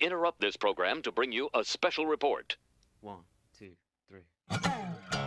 interrupt this program to bring you a special report. One, two, three.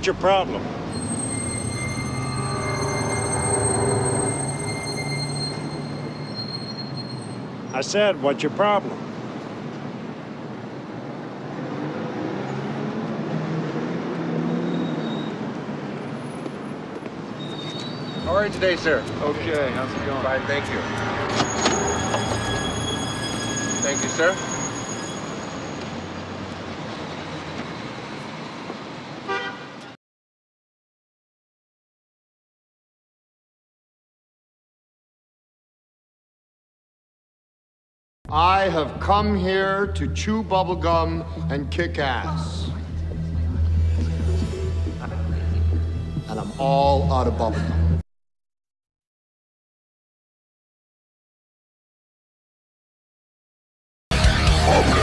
What's your problem? I said, what's your problem? How are you today, sir? Okay, how's it going? Fine, thank you. Thank you, sir. I have come here to chew bubblegum and kick ass. And I'm all out of bubblegum. Bubblegum.